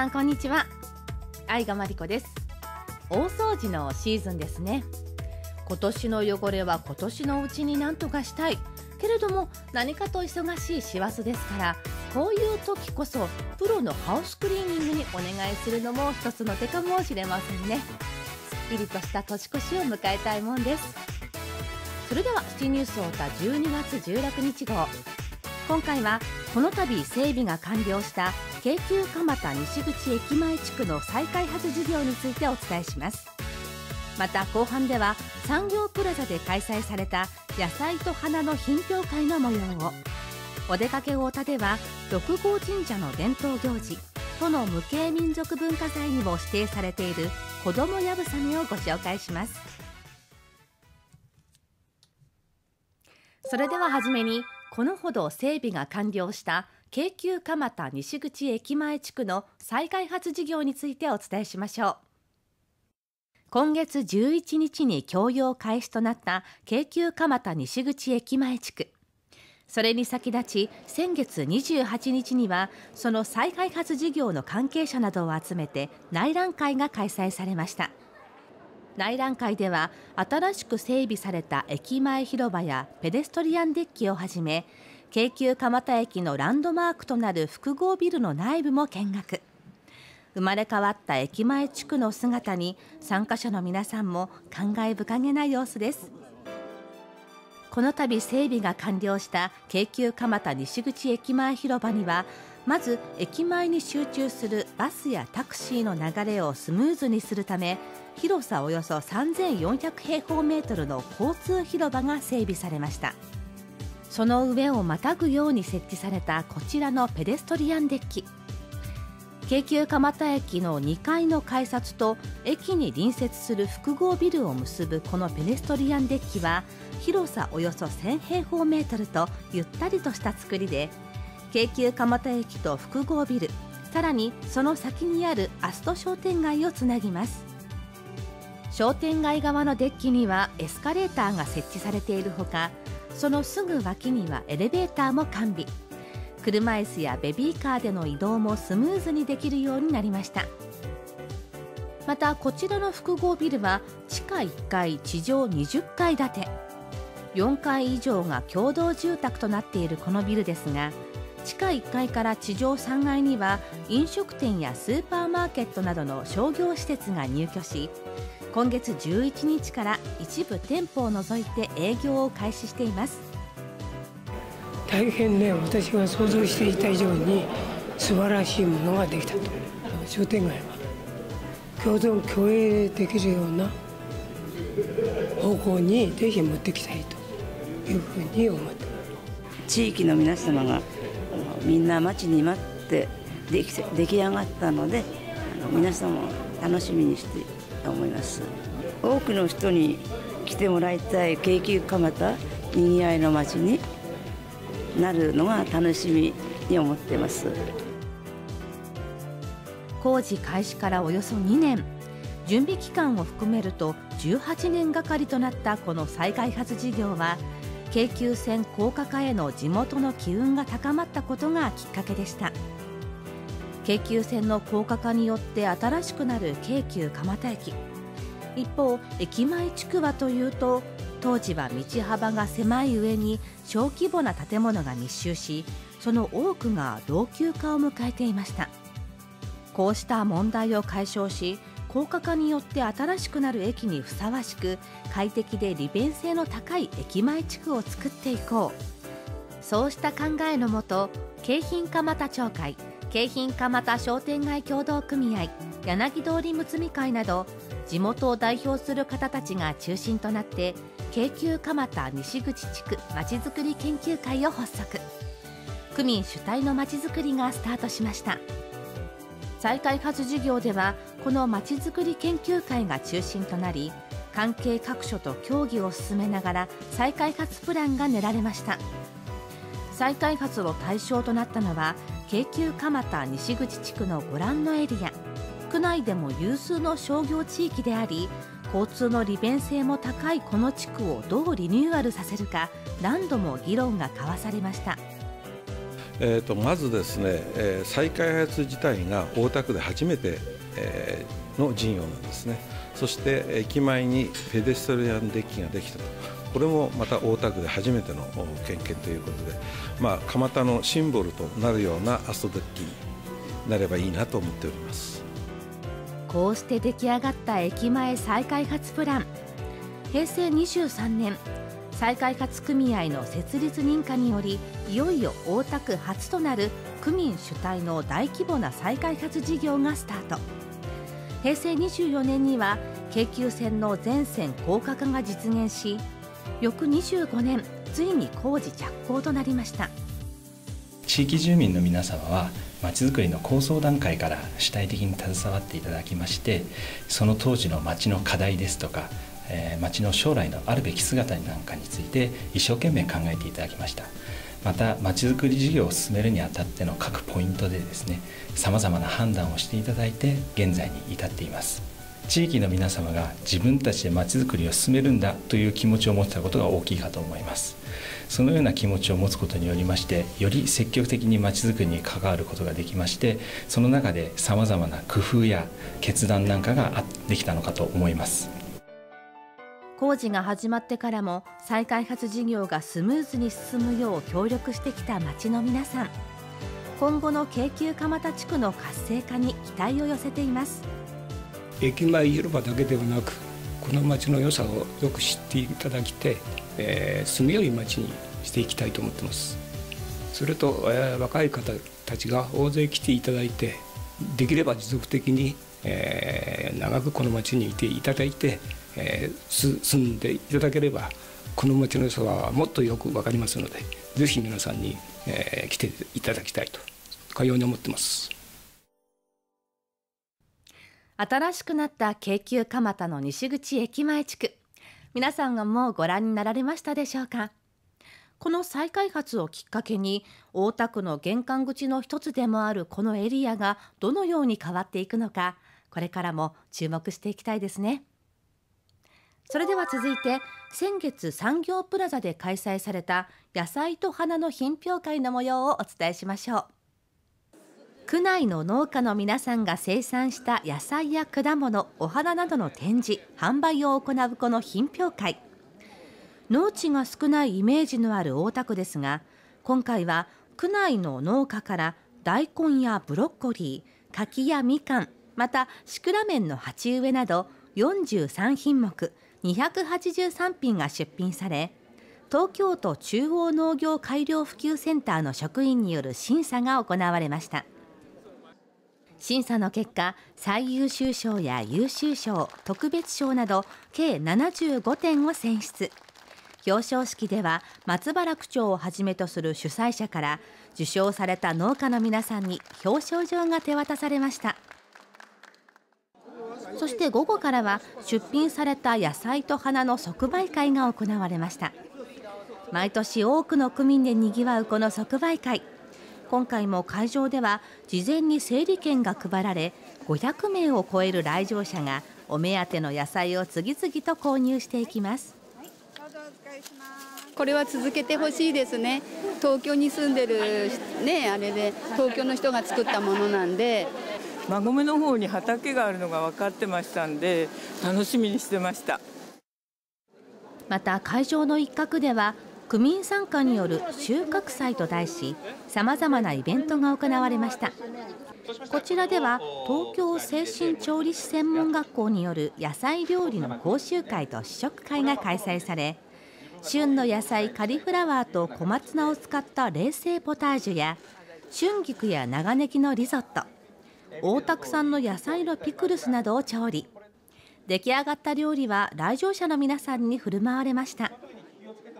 さんこんにちは。愛賀まりこです。大掃除のシーズンですね。今年の汚れは今年のうちに何とかしたい。けれども何かと忙しい師走ですからこういう時こそプロのハウスクリーニングにお願いするのも一つの手かもしれませんね。すっきりとした年越しを迎えたいもんです。それではシティニュースオータ12月16日号。今回はこの度整備が完了した京急蒲田西口駅前地区の再開発事業についてお伝えします。また後半では産業プラザで開催された野菜と花の品評会の模様を。お出かけ太田では六郷神社の伝統行事都の無形民族文化財にも指定されている子どもやぶさめをご紹介します。それでははじめにこのほど整備が完了した京急蒲田西口駅前地区の再開発事業についてお伝えしましょう。今月11日に供用開始となった京急蒲田西口駅前地区。それに先立ち先月28日にはその再開発事業の関係者などを集めて内覧会が開催されました。内覧会では新しく整備された駅前広場やペデストリアンデッキをはじめ京急蒲田駅のランドマークとなる複合ビルの内部も見学。生まれ変わった駅前地区の姿に参加者の皆さんも感慨深げな様子です。この度整備が完了した京急蒲田西口駅前広場にはまず駅前に集中するバスやタクシーの流れをスムーズにするため広さおよそ3400平方メートルの交通広場が整備されました。その上をまたぐように設置されたこちらのペデストリアンデッキ。京急蒲田駅の2階の改札と駅に隣接する複合ビルを結ぶこのペデストリアンデッキは広さおよそ1000平方メートルとゆったりとした作りで京急蒲田駅と複合ビルさらにその先にあるアスト商店街をつなぎます。商店街側のデッキにはエスカレーターが設置されているほかそのすぐ脇にはエレベーターも完備。車椅子やベビーカーでの移動もスムーズにできるようになりました。またこちらの複合ビルは地下1階地上20階建て。4階以上が共同住宅となっているこのビルですが地下1階から地上3階には飲食店やスーパーマーケットなどの商業施設が入居し今月11日から一部店舗を除いて営業を開始しています。大変ね私が想像していた以上に素晴らしいものができたと。商店街は。共存共栄できるような方向にぜひ持っていきたいと。いうふうに思って。地域の皆様がみんな待ちに待ってでき出来上がったので皆様も楽しみにしてと思います。多くの人に来てもらいたい京急蒲田にぎわいの街になるのが楽しみに思ってます。工事開始からおよそ2年。準備期間を含めると18年がかりとなったこの再開発事業は京急線高架化への地元の機運が高まったことがきっかけでした。京急線の高架化によって新しくなる京急蒲田駅。一方駅前地区はというと当時は道幅が狭い上に小規模な建物が密集しその多くが老朽化を迎えていました。こうした問題を解消し高架化によって新しくなる駅にふさわしく快適で利便性の高い駅前地区を作っていこう。そうした考えのもと京浜蒲田町会京浜蒲田商店街協同組合柳通りむつみ会など地元を代表する方たちが中心となって京急蒲田西口地区まちづくり研究会を発足。区民主体のまちづくりがスタートしました。再開発事業ではこのまちづくり研究会が中心となり関係各所と協議を進めながら再開発プランが練られました。再開発の対象となったのは京急蒲田西口地区のご覧のエリア。区内でも有数の商業地域であり交通の利便性も高いこの地区をどうリニューアルさせるか何度も議論が交わされました。えーと、まずですね、えー、再開発自体が大田区で初めて、えー、の事業なんですね。そして駅前にペデストリアンデッキができたと。これもまた大田区で初めての経験ということで、まあ、蒲田のシンボルとなるようなアストデッキになればいいなと思っております。こうして出来上がった駅前再開発プラン。平成23年再開発組合の設立認可によりいよいよ大田区初となる区民主体の大規模な再開発事業がスタート。平成24年には京急線の全線高架化が実現し翌25年ついに工事着工となりました。地域住民の皆様はまちづくりの構想段階から主体的に携わっていただきましてその当時の町の課題ですとかえ、町の将来のあるべき姿なんかについて一生懸命考えていただきました。またまちづくり事業を進めるにあたっての各ポイントでですねさまざまな判断をしていただいて現在に至っています。地域の皆様が自分たちでまちづくりを進めるんだという気持ちを持ってたことが大きいかと思います。そのような気持ちを持つことによりましてより積極的にまちづくりに関わることができましてその中でさまざまな工夫や決断なんかができたのかと思います。工事が始まってからも再開発事業がスムーズに進むよう協力してきた町の皆さん。今後の京急蒲田地区の活性化に期待を寄せています。駅前広場だけではなくこの町の良さをよく知っていただきて、えー、住みよい町にしていきたいと思ってます。それと、えー、若い方たちが大勢来ていただいてできれば持続的に、えー、長くこの町にいていただいてえー、住んでいただければこの町の良さはもっとよく分かりますのでぜひ皆さんに、えー、来ていただきたいとかように思ってます。新しくなった京急蒲田の西口駅前地区。皆さんはもうご覧になられましたでしょうか？この再開発をきっかけに大田区の玄関口の一つでもあるこのエリアがどのように変わっていくのかこれからも注目していきたいですね。それでは続いて先月産業プラザで開催された野菜と花の品評会の模様をお伝えしましょう。区内の農家の皆さんが生産した野菜や果物お花などの展示販売を行うこの品評会。農地が少ないイメージのある大田区ですが今回は区内の農家から大根やブロッコリー柿やみかんまたシクラメンの鉢植えなど43品目283品が出品され東京都中央農業改良普及センターの職員による審査が行われました。審査の結果最優秀賞や優秀賞特別賞など計75点を選出。表彰式では松原区長をはじめとする主催者から受賞された農家の皆さんに表彰状が手渡されました。そして午後からは出品された野菜と花の即売会が行われました。毎年多くの区民でにぎわうこの即売会。今回も会場では事前に整理券が配られ500名を超える来場者がお目当ての野菜を次々と購入していきます。これは続けてほしいですね。東京に住んでるねあれで東京の人が作ったものなんで。馬込の方に畑があるのが分かってましたんで楽しみにしてました。また会場の一角では区民参加による収穫祭と題しさまざまなイベントが行われました。こちらでは東京精神調理師専門学校による野菜料理の講習会と試食会が開催され旬の野菜カリフラワーと小松菜を使った冷製ポタージュや春菊や長ネギのリゾット大田区産の野菜のピクルスなどを調理。出来上がった料理は来場者の皆さんに振る舞われました。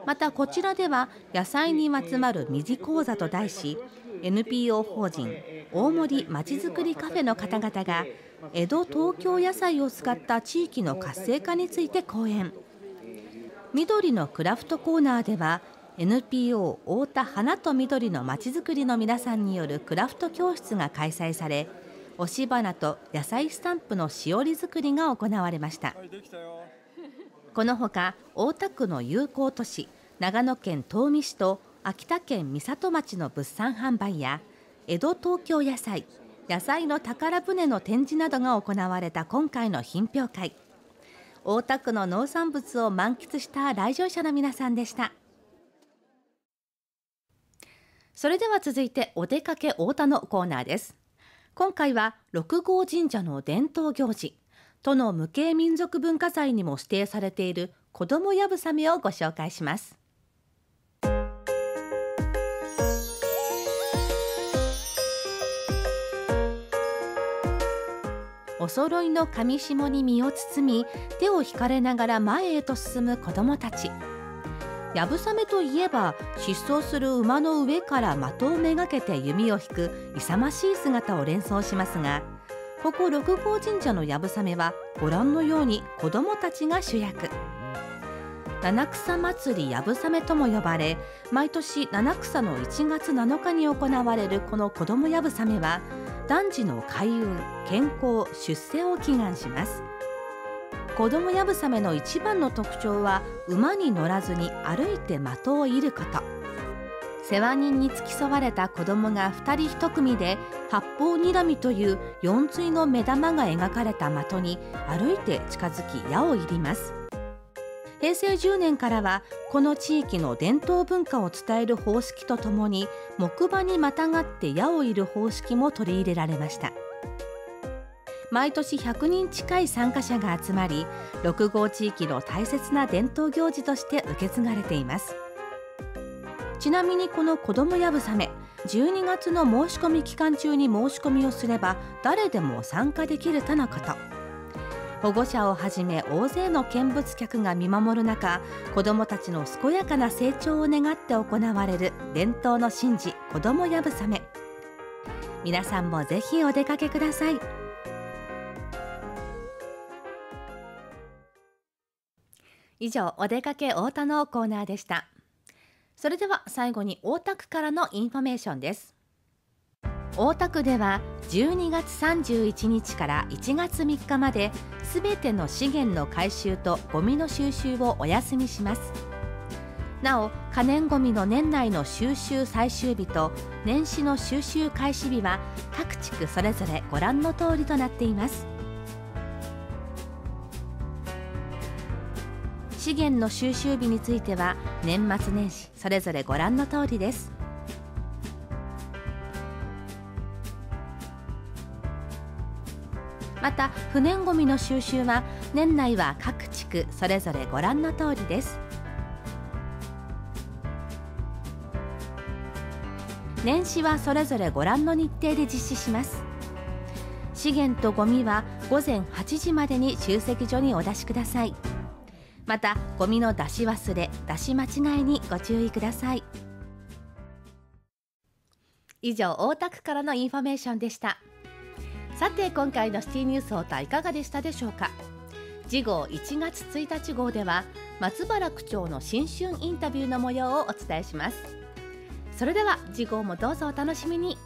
またこちらでは野菜にまつわる二次講座と題し NPO 法人大森まちづくりカフェの方々が江戸東京野菜を使った地域の活性化について講演。緑のクラフトコーナーでは NPO 太田花と緑のまちづくりの皆さんによるクラフト教室が開催され押し花と野菜スタンプのしおり作りが行われました。このほか大田区の友好都市長野県東御市と秋田県三郷町の物産販売や江戸東京野菜野菜の宝船の展示などが行われた今回の品評会。大田区の農産物を満喫した来場者の皆さんでした。それでは続いてお出かけ太田のコーナーです。今回は六郷神社の伝統行事都の無形民族文化財にも指定されている子どもやぶさめをご紹介します。お揃いの紙紐に身を包み手を引かれながら前へと進む子どもたち。やぶさめといえば疾走する馬の上から的をめがけて弓を引く勇ましい姿を連想しますがここ六郷神社のやぶさめはご覧のように子どもたちが主役。七草祭りやぶさめとも呼ばれ毎年七草の1月7日に行われるこの子どもやぶさめは男児の開運健康出世を祈願します。子供やぶさめの一番の特徴は馬に乗らずに歩いて的を射ること。世話人に付き添われた子供が2人1組で八方睨みという四対の目玉が描かれた的に歩いて近づき矢を入ります。平成10年からはこの地域の伝統文化を伝える方式とともに木馬にまたがって矢を射る方式も取り入れられました。毎年100人近い参加者が集まり六郷地域の大切な伝統行事として受け継がれています。ちなみにこの子どもやぶさめ12月の申し込み期間中に申し込みをすれば誰でも参加できるとのこと。保護者をはじめ大勢の見物客が見守る中子どもたちの健やかな成長を願って行われる伝統の神事子どもやぶさめ。皆さんもぜひお出かけください。以上お出かけ大田のコーナーでした。それでは最後に大田区からのインフォメーションです。大田区では12月31日から1月3日まですべての資源の回収とゴミの収集をお休みします。なお可燃ごみの年内の収集最終日と年始の収集開始日は各地区それぞれご覧の通りとなっています。資源の収集日については年末年始それぞれご覧の通りです。また不燃ごみの収集は年内は各地区それぞれご覧の通りです。年始はそれぞれご覧の日程で実施します。資源とゴミは午前8時までに集積所にお出しください。またゴミの出し忘れ出し間違いにご注意ください。以上大田区からのインフォメーションでした。さて今回のシティニュースおおたいかがでしたでしょうか。次号1月1日号では松原区長の新春インタビューの模様をお伝えします。それでは次号もどうぞお楽しみに。